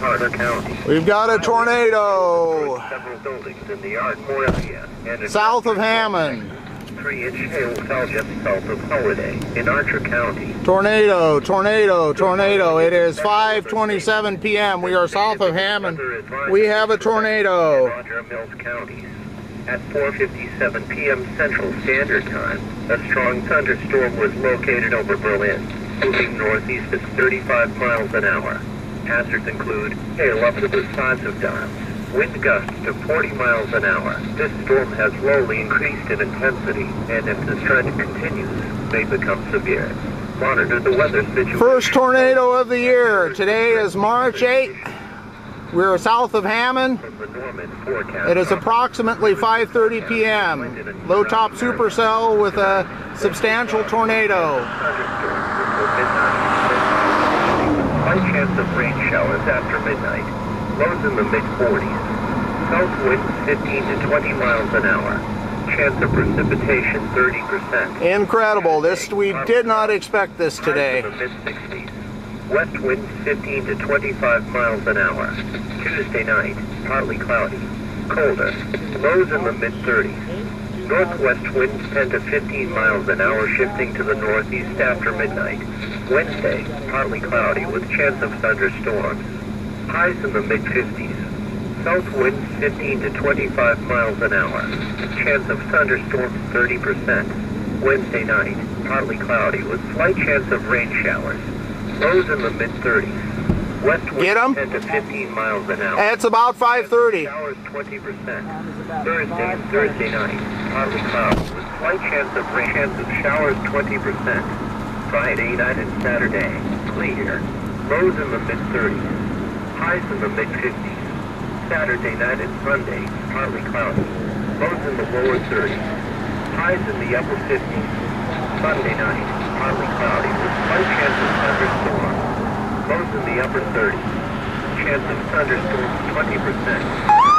Carter County. We've got a tornado Several buildings in the Ardmore area. And south of Hammon. Three-inch hail fell just south of Holliday in Archer County. Tornado, tornado, tornado. It is 5:27 p.m. We are south of Hammon. We have a tornado. Roger Mills counties. At 4.57 p.m. Central Standard Time, a strong thunderstorm was located over Berlin, moving northeast at 35 miles an hour. Hazards include hail up to the size of dimes, wind gusts to 40 miles an hour. This storm has slowly increased in intensity, and if this trend continues, may become severe. Monitor the weather situation. First tornado of the year. Today is March 8. We're south of Hammon. It is approximately 5:30 p.m. Low top supercell with a substantial tornado. High chance of rain showers after midnight. Lows in the mid 40s. South winds 15 to 20 miles an hour. Chance of precipitation 30%. Incredible. This we did not expect this today. Highs in the mid 60s. West winds 15 to 25 miles an hour. Tuesday night, partly cloudy. Colder. Lows in the mid 30s. Northwest winds 10 to 15 miles an hour shifting to the northeast after midnight. Wednesday, partly cloudy with chance of thunderstorms. Highs in the mid-50s. South winds 15 to 25 miles an hour. Chance of thunderstorms 30%. Wednesday night, partly cloudy with slight chance of rain showers. Lows in the mid-30s. Get them? 15 miles an hour. It's about 5.30. Hours 20%. Thursday, Thursday night, partly cloudy. with slight chance of rain, chance of showers 20%. Friday night and Saturday, clear. Lows in the mid-30s, highs in the mid-50s. Saturday night and Sunday, partly cloudy. Lows in the lower 30s, highs in the upper 50s. Sunday night, partly cloudy with slight chance of thunderstorms. Lows in the upper 30s. Chance of thunderstorms 20%.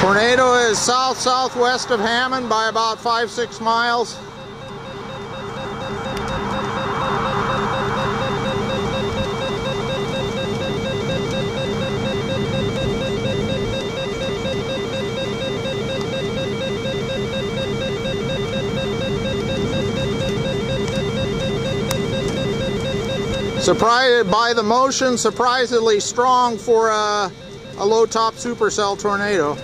Tornado is south southwest of Hammon by about 5 6 miles. Surprised by the motion, surprisingly strong for a, a low top supercell tornado.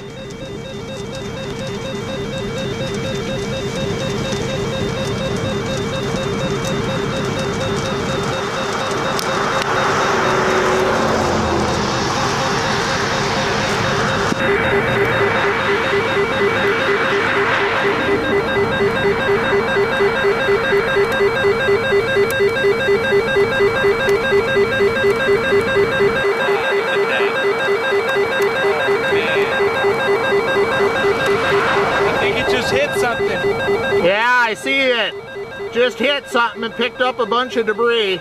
Yeah, I see it. Just hit something and picked up a bunch of debris.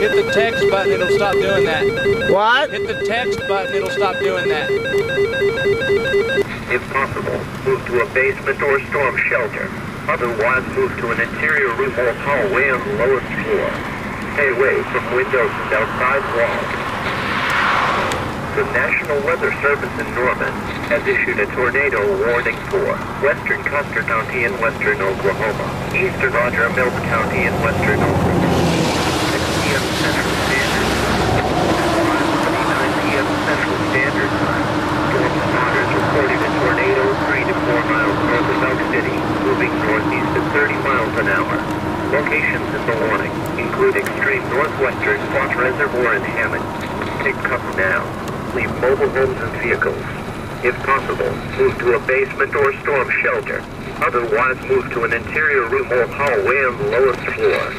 Hit the text button, it'll stop doing that. What? Hit the text button, it'll stop doing that. If possible, move to a basement or storm shelter. Otherwise, move to an interior room or hallway on the lowest floor. Stay away from windows and outside walls. The National Weather Service in Norman has issued a tornado warning for western Custer County in western Oklahoma, eastern Roger Mills County in western Oklahoma. 6 p.m. Central Standard Time. 5:29 p.m. Central Standard Time. Storm spotters reported a tornado 3 to 4 miles north of Elk City, moving northeast at 30 miles an hour. Locations in the warning include extreme northwestern Foss Reservoir in Hammon, Take cover now. Leave mobile homes and vehicles. If possible, move to a basement or storm shelter. Otherwise, move to an interior room or hallway on the lowest floor.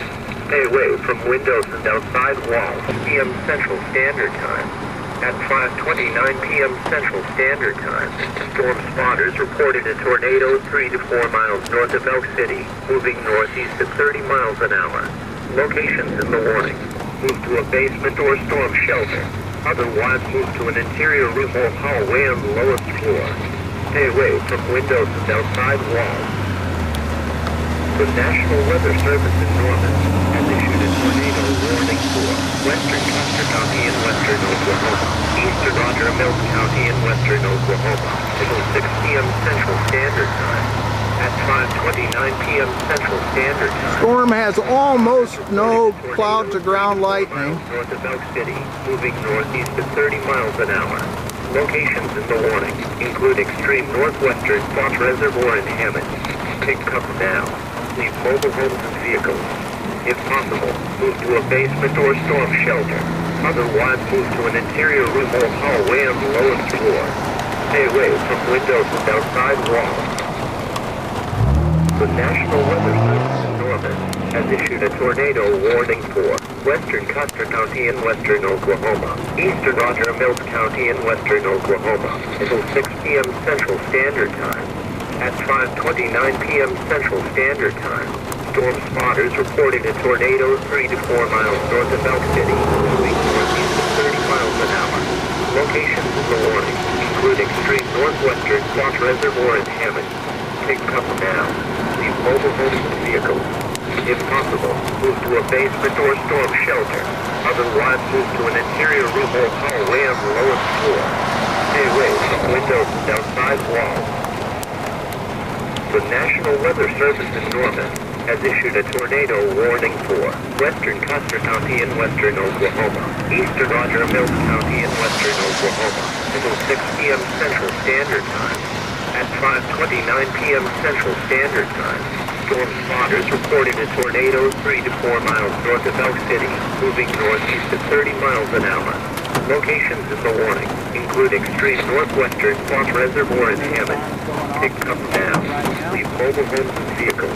Stay away from windows and outside walls. PM Central Standard Time. At 5.29 p.m. Central Standard Time, storm spotters reported a tornado 3 to 4 miles north of Elk City, moving northeast at 30 miles an hour. Locations in the warning. Move to a basement or storm shelter. Otherwise, move to an interior room or hallway on the lowest floor. Stay away from windows and outside walls. The National Weather Service in Norman has issued a tornado warning for western Custer County and western Oklahoma, eastern Roger Mills County and western Oklahoma until 6 p.m. Central Standard Time. At 5.29 p.m. Central Standard Time. Storm has almost no cloud to ground lightning. North of Elk City, moving northeast at 30 miles an hour. Locations in the warning include extreme northwestern Foss Reservoir and Hammon. Take cover now. Leave mobile homes and vehicles. If possible, move to a basement or storm shelter. Otherwise, move to an interior room or hallway on the lowest floor. Stay away from windows and outside walls. The National Weather Service in Norman has issued a tornado warning for western Custer County in western Oklahoma, eastern Roger Mills County in western Oklahoma until 6 p.m. Central Standard Time. At 5.29 p.m. Central Standard Time, storm spotters reported a tornado 3 to 4 miles north of Elk City, moving northeast at 30 miles an hour. Locations in the warning include extreme northwestern Foss Reservoir and Hammon. Take cover now. Leave mobile homes and vehicles. If possible, move to a basement or storm shelter. Otherwise, move to an interior room or hallway on the lowest floor. Stay away from windows and outside walls. The National Weather Service in Norman has issued a tornado warning for western Custer County in western Oklahoma, eastern Roger Mills County in western Oklahoma until 6 p.m. Central Standard Time. At 5.29 p.m. Central Standard Time, storm spotters reported a tornado 3 to 4 miles north of Elk City, moving northeast at 30 miles an hour. Locations in the warning include extreme northwestern Foss Reservoir and Hammon. Take cover now. Leave mobile homes and vehicles.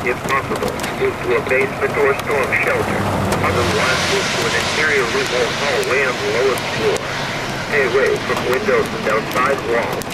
If possible, move to a basement or storm shelter. Otherwise, move to an interior or hallway on the lowest floor. Stay away from windows and outside walls.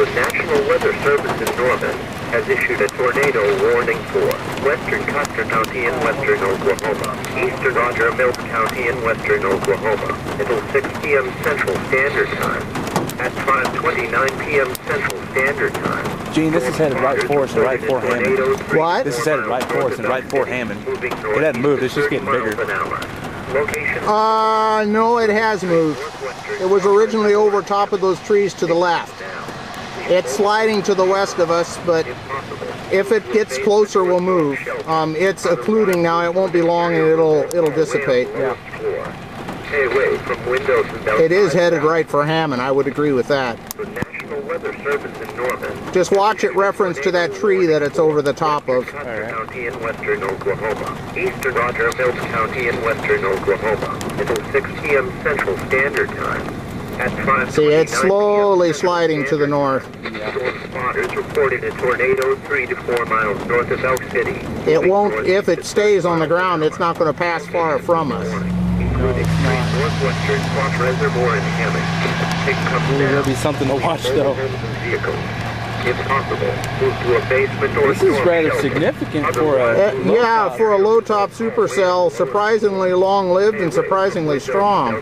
The National Weather Service in Norman has issued a tornado warning for western Custer County in western Oklahoma, eastern Roger Mills County and western Oklahoma until 6 p.m. Central Standard Time. At 5.29 p.m. Central Standard Time. Gene, this is headed right for us and right for Hammon. What? This is headed right for us and right for Hammon. It hasn't moved, it's just getting bigger. Location Uh, no, it has moved. It was originally over top of those trees to the left. It's sliding to the west of us, but if it gets closer, we'll move. Um, it's occluding now. It won't be long, and it'll it'll dissipate. Yeah. Stay away from windows and It is headed right for Hammon. I would agree with that. The National Weather Service in Norman. Just watch it reference to that tree that it's over the top of. Custer County in western Oklahoma, eastern Roger Mills County in western Oklahoma until 6 p.m. Central Standard Time. At 5 See, it's slowly sliding to the north. Spotters reported a tornado 3 to 4 miles north of Elk City. It won't, if it stays on the ground, it's not going to pass far from us. Including extreme northwestern Foss Reservoir and Hammon. Take cover Ooh, there'll be something to watch though. homes and vehicles. If possible, move to a basement or This is rather significant for Uh, a. yeah, for a low top supercell, surprisingly long lived and surprisingly strong.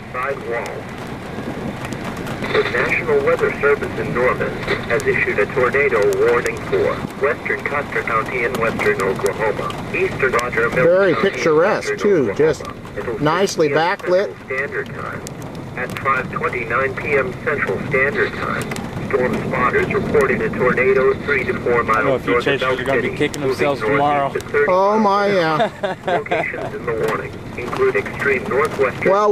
Outside walls. The National Weather Service in Norman has issued a tornado warning for western Custer County and western Oklahoma, eastern Roger Mills Very County picturesque, too, Oklahoma just until 6 nicely backlit. Central Standard Time. At 5:29 p.m. Central Standard Time, storm spotters reported a tornado 3 to 4 miles know a few north of chasers Elk are gonna be kicking themselves tomorrow. at 30 Oh my, an hour. yeah. Locations in the warning include extreme northwestern Well,